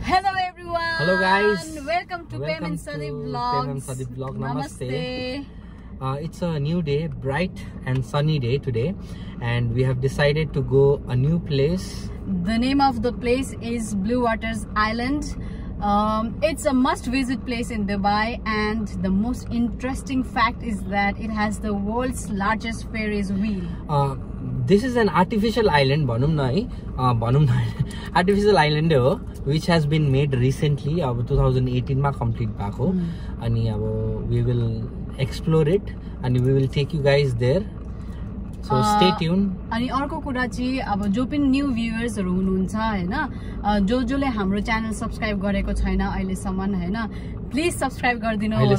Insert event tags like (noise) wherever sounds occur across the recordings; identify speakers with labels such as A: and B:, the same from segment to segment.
A: Hello everyone.
B: Hello, guys.
A: Welcome to
B: Welcome
A: Payment Sadi Vlogs.
B: Payment Sadi Vlog. Namaste.
A: Namaste.
B: Uh, it's a new day, bright and sunny day today, and we have decided to go a new place.
A: The name of the place is Blue Waters Island. Um, it's a must-visit place in Dubai, and the most interesting fact is that it has the world's largest Ferris wheel.
B: Uh, this is an artificial island भनौँ न है भनौँ न artificial आइल्यान्डै हो which has been made recently अब two thousand एटिनमा complete भएको अनि अब वी विल एक्सप्लोर इट अनि we will take you guys there
A: अनि अर्को कुरा चाहिँ अब जो पनि न्यू भ्युवर्सहरू हुनुहुन्छ होइन जो जसले हाम्रो च्यानल सब्सक्राइब गरेको छैन अहिलेसम्म होइन प्लिज सब्सक्राइब गरिदिनु होला।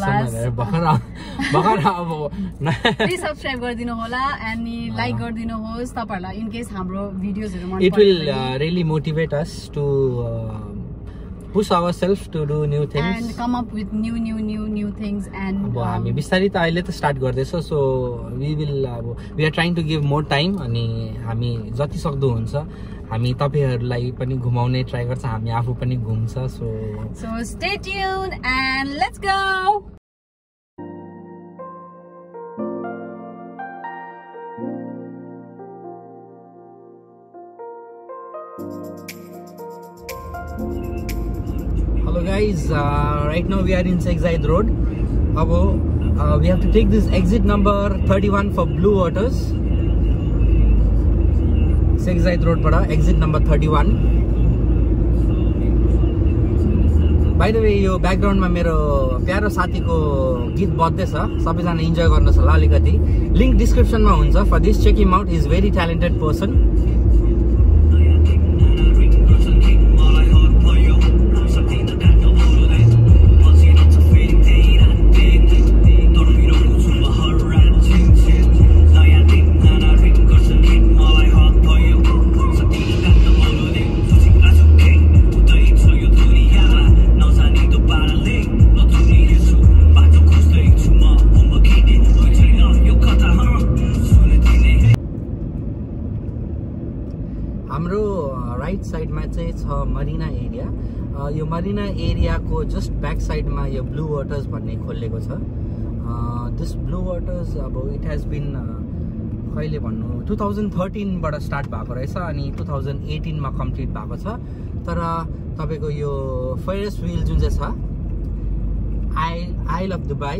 A: प्लिज सब्सक्राइब गरिदिनु होला अनि (laughs) लाइक गरिदिनुहोस् तपाईँहरूलाई इनकेस हाम्रो भिडियोजहरू
B: uh, motivate us to uh, push ourselves to do new things.
A: And come up with new new new new things
B: अब
A: एन्ड
B: हामी बिस्तारै त अहिले त स्टार्ट गर्दैछ सो वी विल अब we are trying to give more time अनि हामी जति सक्दो हुन्छ हामी तपाईँहरूलाई पनि घुमाउने ट्राई गर्छ हामी आफू पनि घुम्छ so
A: so stay tune and let's go
B: guys, uh, right now we are in Zayed Road. uh, we have to take this exit number 31 for Blue Waters. Zayed Road बाट exit number 31. By the way यो ब्याकग्राउन्डमा मेरो प्यारो साथीको गीत बज्दैछ सबैजना enjoy गर्नुहोस् होला अलिकति लिङ्क डिस्क्रिप्सनमा हुन्छ for this check him out is very talented person यो मरिना एरियाको जस्ट ब्याक साइडमा यो ब्लू वाटर्स भन्ने खोलेको छ। दिस ब्लू वाटर्स अब इट हेज बिन कहिले भन्नु टु थाउजन्ड थर्टिनबाट स्टार्ट भएको रहेछ अनि टु थाउजन्ड एटिनमा कम्प्लिट भएको छ। तर तपाईँको यो फेरस विल जुन चाहिँ छ eye isle of Dubai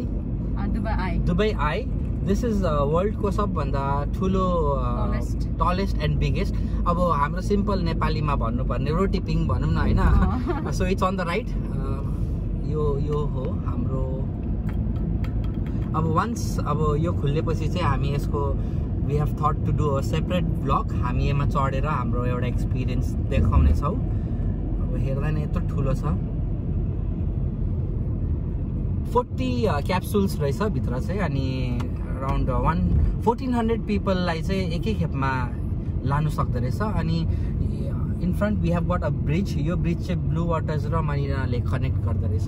A: Dubai eye
B: Dubai eye this is वर्ल्डको सबभन्दा ठुलो
A: Tallest.
B: टलेस्ट एन्ड बिगेस्ट अब हाम्रो सिम्पल नेपालीमा भन्नुपर्ने रोटिपिङ भनौँ न होइन। So it's on the right यो यो हो हाम्रो। अब वान्स अब यो खुल्लेपछि चाहिँ हामी यसको we have thought to do a separate blog हामी यसमा चढेर हाम्रो एउटा एक्सपिरियन्स देखाउनेछौँ। अब हेर्दा नै यत्रो ठुलो छ। फोर्टी क्याप्सुल्स रहेछ भित्र चाहिँ अनि अराउन्ड वान फोर्टिन हन्ड्रेड पिपललाई चाहिँ एकै खेपमा लानु सक्दो रहेछ। अनि in front we have got a bridge यो ब्रिज चाहिँ ब्लू वाटर्स र मरिनाले कनेक्ट गर्दो रहेछ।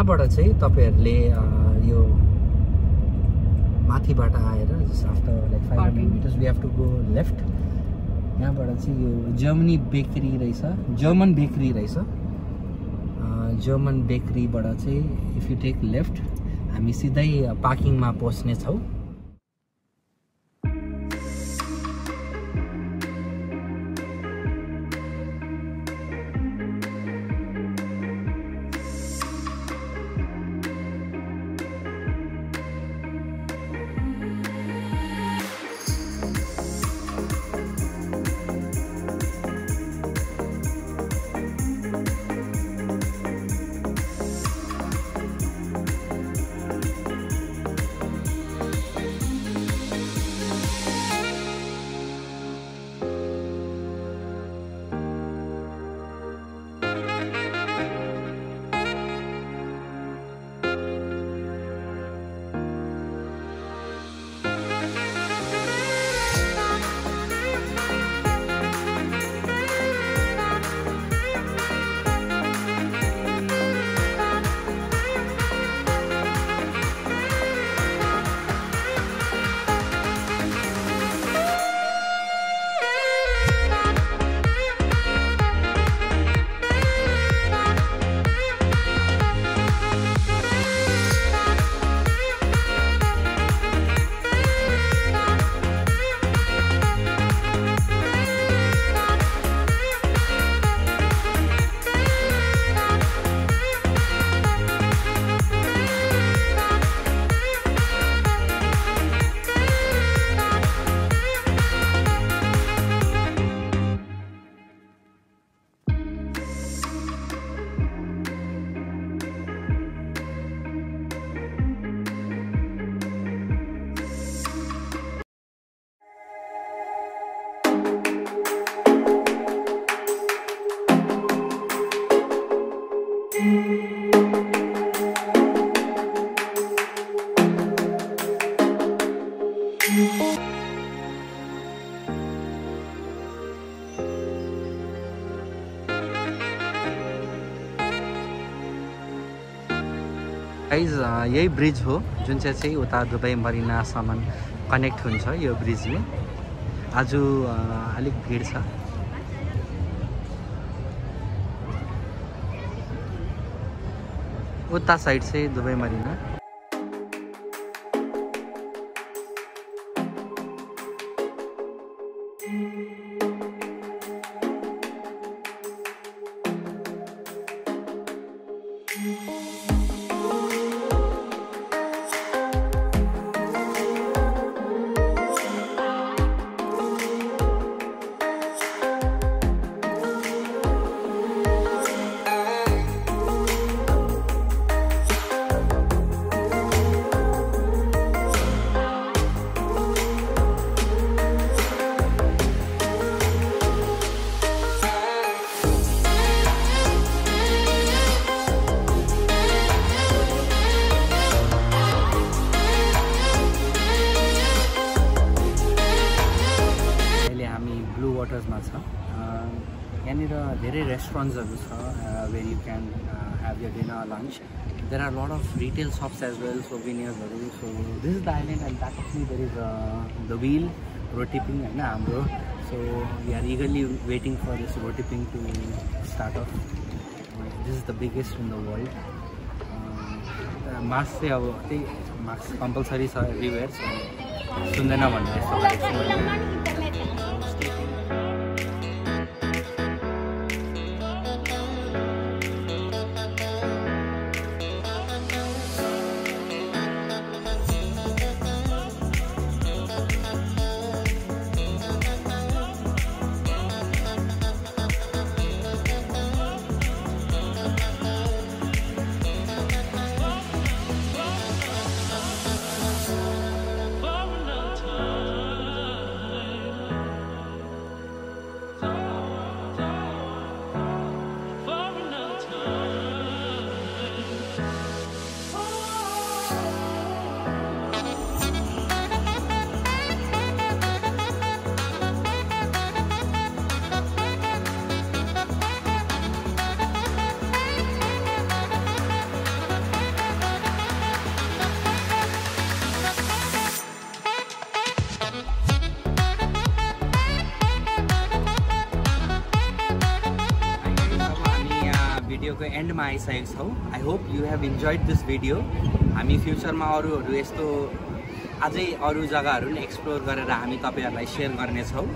B: अब यहाँबाट चाहिँ तपाईँहरूले यो माथिबाट आएर just after like five hundred. Meters we have to go left यहाँबाट चाहिँ यो जर्मनी बेकरी रहेछ। जर्मन बेकरी रहेछ। जर्मन बेकरीबाट चाहिँ इफ यु टेक लेफ्ट हामी सिधै पार्किङमा पस्ने गाइज यही ब्रिज हो जुन चाहिँ चाहिँ उता दुबई मरिनासम्म कनेक्ट हुन्छ यो ब्रिजले आज अ, अलिक भिड छ। उता साइड चाहिँ दुबई मरिना। अहिले रेस्टुरेन्ट्सहरू छ where you can have your dinner lunch there are lot of retail shops as well सोभिनियर्सहरू so this is the island and back of there is the wheel रोटिपिङ होइन हाम्रो so we are eagerly waiting for this रोटिपिङ to start off this is the biggest in the world mask चाहिँ अब त्यही mask compulsory छ everywhere so सुन्दैन भनेर यस्तो एन्डमा आइसकेको छौँ I hope you have enjoyed this video हामी फ्युचरमा अरूहरू यस्तो अझै अरू जग्गाहरू पनि एक्सप्लोर गरेर हामी तपाईँहरूलाई सेयर गर्नेछौँ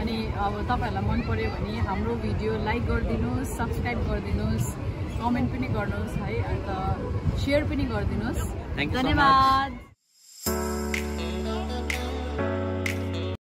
C: अनि अब तपाईँहरूलाई मन पर्यो भने हाम्रो भिडियो लाइक गरिदिनुहोस् सब्सक्राइब गरिदिनुहोस् कमेन्ट पनि गर्नुहोस् है अन्त सेयर पनि गरिदिनुहोस्. धन्यवाद।